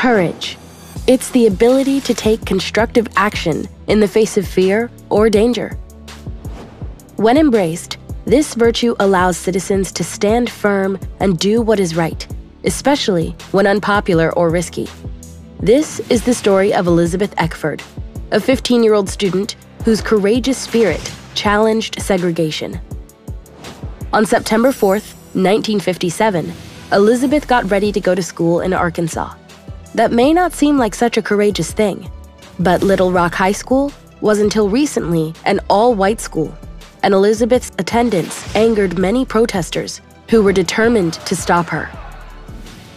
Courage. It's the ability to take constructive action in the face of fear or danger. When embraced, this virtue allows citizens to stand firm and do what is right, especially when unpopular or risky. This is the story of Elizabeth Eckford, a 15 year old student whose courageous spirit challenged segregation. On September 4th, 1957, Elizabeth got ready to go to school in Arkansas. That may not seem like such a courageous thing, but Little Rock High School was until recently an all white school, and Elizabeth's attendance angered many protesters who were determined to stop her.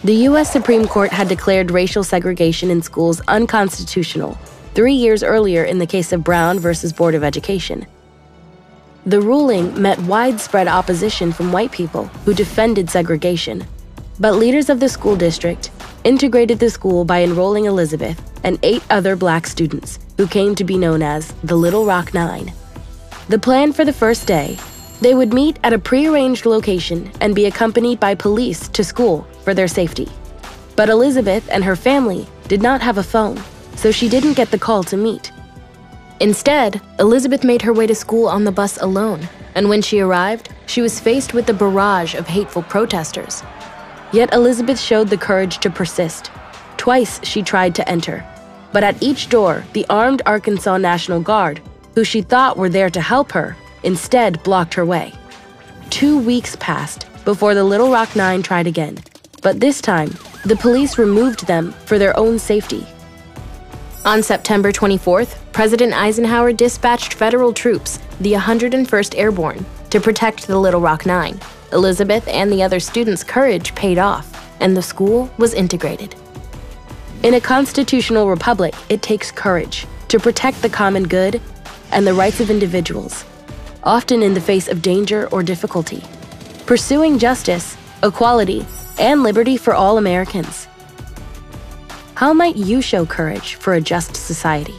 The U.S. Supreme Court had declared racial segregation in schools unconstitutional three years earlier in the case of Brown versus Board of Education. The ruling met widespread opposition from white people who defended segregation, but leaders of the school district integrated the school by enrolling Elizabeth and eight other black students who came to be known as the Little Rock Nine. The plan for the first day they would meet at a prearranged location and be accompanied by police to school for their safety. But Elizabeth and her family did not have a phone, so she didn't get the call to meet. Instead, Elizabeth made her way to school on the bus alone, and when she arrived, she was faced with a barrage of hateful protesters. Yet Elizabeth showed the courage to persist. Twice she tried to enter, but at each door, the armed Arkansas National Guard, who she thought were there to help her, instead blocked her way. Two weeks passed before the Little Rock Nine tried again, but this time, the police removed them for their own safety. On September 24th, President Eisenhower dispatched federal troops, the 101st Airborne, to protect the Little Rock Nine. Elizabeth and the other students' courage paid off, and the school was integrated. In a constitutional republic, it takes courage to protect the common good and the rights of individuals often in the face of danger or difficulty, pursuing justice, equality, and liberty for all Americans. How might you show courage for a just society?